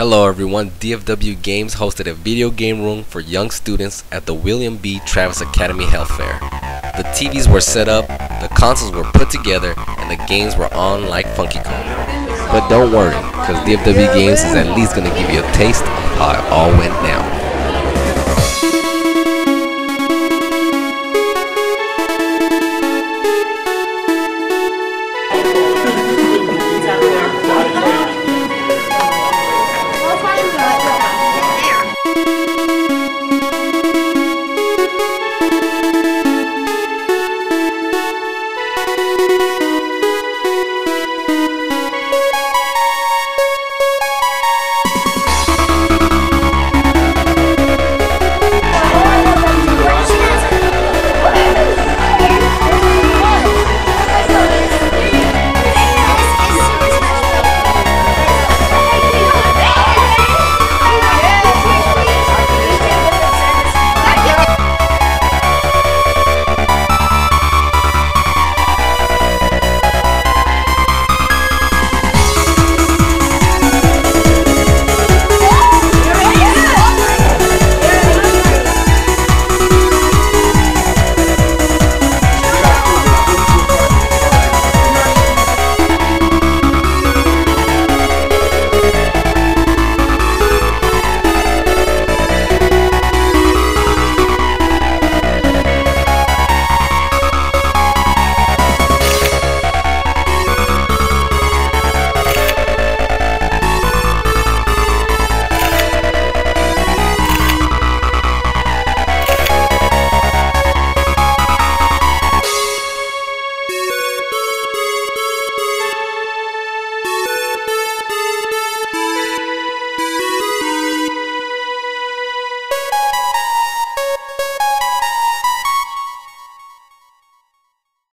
Hello everyone, DFW Games hosted a video game room for young students at the William B. Travis Academy Health Fair. The TVs were set up, the consoles were put together, and the games were on like Funky Kong. But don't worry, because DFW Games is at least going to give you a taste of how it all went down.